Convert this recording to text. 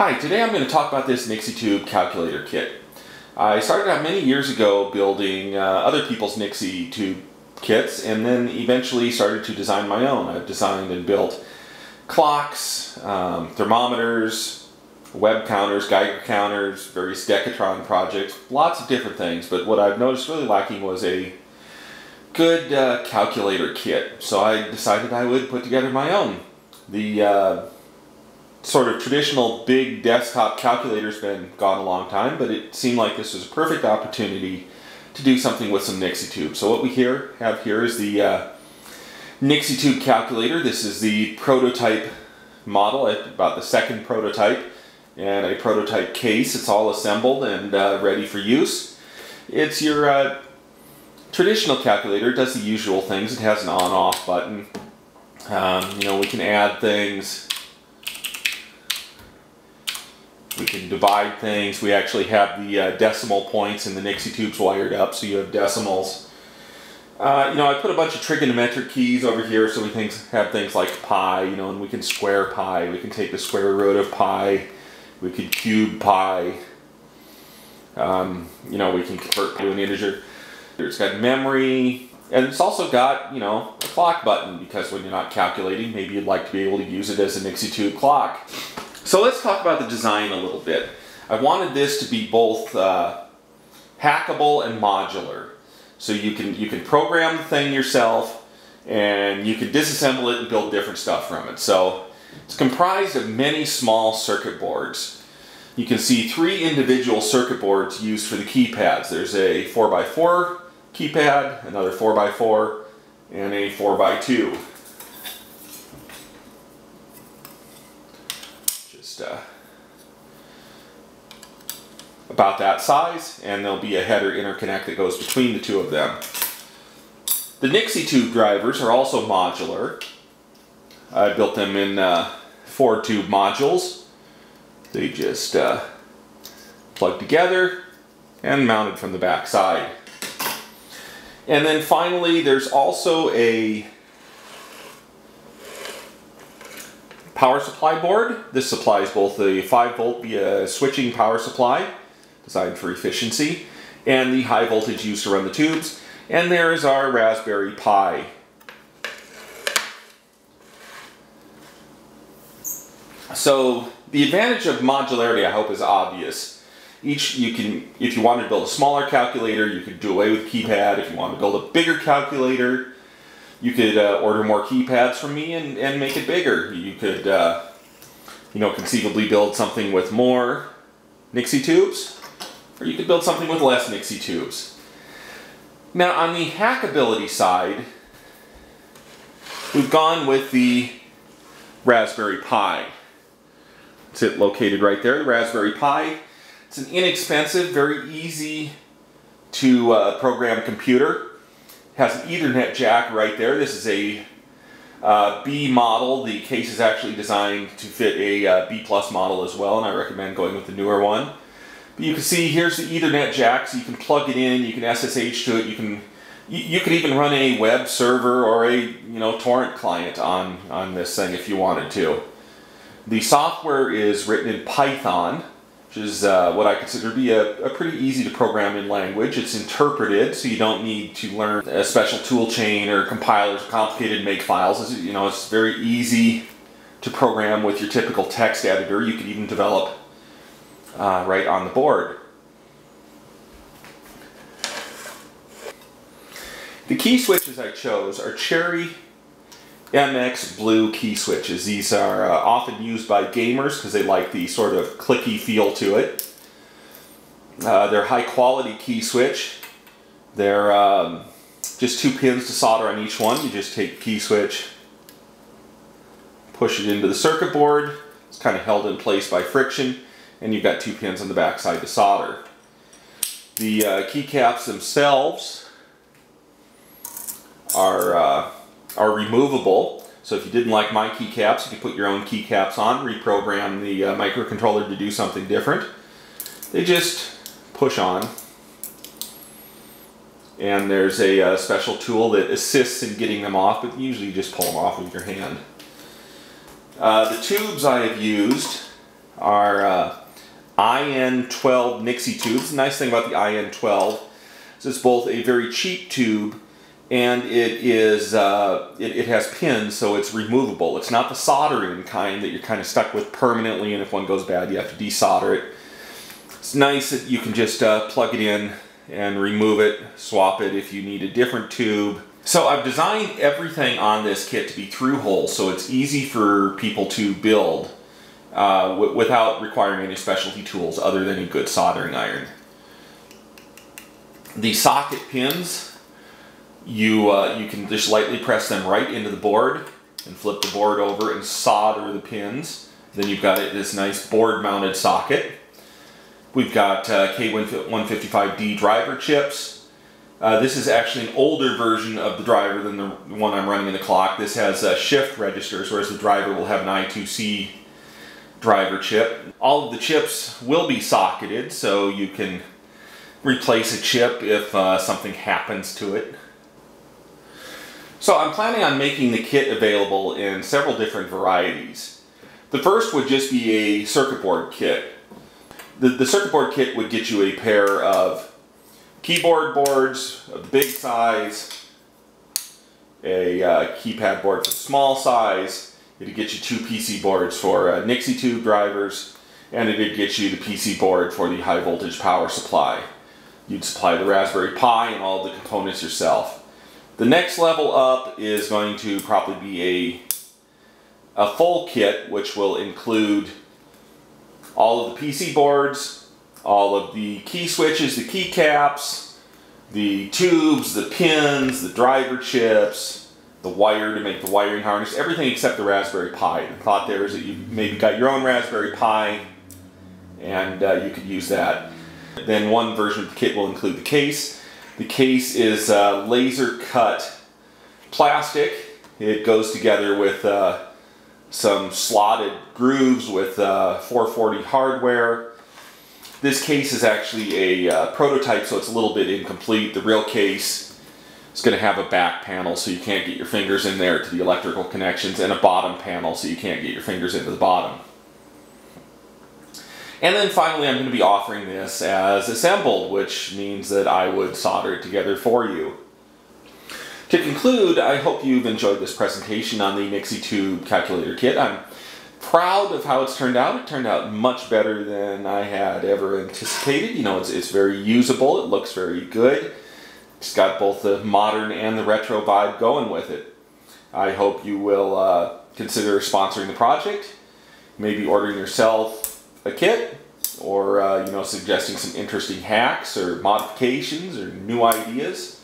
Hi, today I'm going to talk about this Nixie Tube calculator kit. I started out many years ago building uh, other people's Nixie Tube kits and then eventually started to design my own. I've designed and built clocks, um, thermometers, web counters, Geiger counters, various Decatron projects, lots of different things, but what I've noticed really lacking was a good uh, calculator kit. So I decided I would put together my own. The uh, sort of traditional big desktop calculator's been gone a long time, but it seemed like this was a perfect opportunity to do something with some Nixie Tube. So what we here have here is the uh, Nixie Tube calculator. This is the prototype model, about the second prototype, and a prototype case. It's all assembled and uh, ready for use. It's your uh, traditional calculator. It does the usual things. It has an on-off button. Um, you know, we can add things we can divide things. We actually have the uh, decimal points in the Nixie tubes wired up, so you have decimals. Uh, you know, I put a bunch of trigonometric keys over here, so we things, have things like pi, you know, and we can square pi. We can take the square root of pi. We could cube pi. Um, you know, we can convert to an integer. It's got memory, and it's also got, you know, a clock button, because when you're not calculating, maybe you'd like to be able to use it as a Nixie Tube clock. So let's talk about the design a little bit. I wanted this to be both uh, hackable and modular. So you can, you can program the thing yourself and you can disassemble it and build different stuff from it. So it's comprised of many small circuit boards. You can see three individual circuit boards used for the keypads. There's a 4x4 keypad, another 4x4, and a 4x2. Uh, about that size and there'll be a header interconnect that goes between the two of them. The Nixie tube drivers are also modular. I built them in uh, four tube modules. They just uh, plug together and mounted from the back side. And then finally there's also a power supply board. This supplies both the 5 volt via switching power supply, designed for efficiency, and the high voltage used to run the tubes. And there is our Raspberry Pi. So the advantage of modularity I hope is obvious. Each you can, if you wanted to build a smaller calculator, you could do away with keypad. If you want to build a bigger calculator, you could uh, order more keypads from me and, and make it bigger. You could, uh, you know, conceivably build something with more Nixie tubes, or you could build something with less Nixie tubes. Now, on the hackability side, we've gone with the Raspberry Pi. It's it located right there, the Raspberry Pi. It's an inexpensive, very easy to uh, program computer has an Ethernet jack right there. This is a uh, B model. The case is actually designed to fit a uh, B plus model as well, and I recommend going with the newer one. But you can see here's the Ethernet jack, so you can plug it in, you can SSH to it, you can you, could even run a web server or a you know torrent client on, on this thing if you wanted to. The software is written in Python, which is uh, what I consider to be a, a, pretty easy to program in language. It's interpreted, so you don't need to learn a special tool chain or compilers, complicated make files. It's, you know, it's very easy to program with your typical text editor. You could even develop uh, right on the board. The key switches I chose are Cherry MX Blue key switches. These are uh, often used by gamers because they like the sort of clicky feel to it. Uh, they're high quality key switch. They're um, just two pins to solder on each one. You just take key switch, push it into the circuit board. It's kind of held in place by friction and you've got two pins on the back side to solder. The uh, keycaps themselves are uh, are removable. So if you didn't like my keycaps, you can put your own keycaps on, reprogram the uh, microcontroller to do something different. They just push on. And there's a, uh, special tool that assists in getting them off, but usually you just pull them off with your hand. Uh, the tubes I have used are uh, IN12 Nixie tubes. The nice thing about the IN12 is it's both a very cheap tube and it is uh, it, it, has pins so it's removable. It's not the soldering kind that you're kind of stuck with permanently and if one goes bad you have to desolder it. It's nice that you can just uh, plug it in and remove it, swap it if you need a different tube. So I've designed everything on this kit to be through hole so it's easy for people to build uh, without requiring any specialty tools other than a good soldering iron. The socket pins, you, uh, you can just lightly press them right into the board and flip the board over and solder the pins. Then you've got this nice board mounted socket. We've got uh, K155D driver chips. Uh, this is actually an older version of the driver than the one I'm running in the clock. This has uh, shift registers, whereas the driver will have an I2C driver chip. All of the chips will be socketed, so you can replace a chip if uh, something happens to it. So I'm planning on making the kit available in several different varieties. The first would just be a circuit board kit. The, the circuit board kit would get you a pair of keyboard boards of big size, a uh, keypad board for small size, it'd get you two PC boards for uh, Nixie tube drivers, and it'd get you the PC board for the high voltage power supply. You'd supply the Raspberry Pi and all the components yourself. The next level up is going to probably be a, a full kit, which will include all of the PC boards, all of the key switches, the keycaps, the tubes, the pins, the driver chips, the wire to make the wiring harness, everything except the Raspberry Pi. The thought there is that you maybe got your own Raspberry Pi and uh, you could use that. Then one version of the kit will include the case. The case is uh, laser cut plastic. It goes together with uh, some slotted grooves with uh, 440 hardware. This case is actually a uh, prototype, so it's a little bit incomplete. The real case is going to have a back panel so you can't get your fingers in there to the electrical connections and a bottom panel so you can't get your fingers into the bottom. And then finally I'm going to be offering this as assembled, which means that I would solder it together for you. To conclude, I hope you've enjoyed this presentation on the Nixie Tube calculator kit. I'm proud of how it's turned out. It turned out much better than I had ever anticipated. You know, it's, it's very usable. It looks very good. It's got both the modern and the retro vibe going with it. I hope you will uh, consider sponsoring the project, maybe ordering yourself a kit, or uh, you know, suggesting some interesting hacks or modifications or new ideas.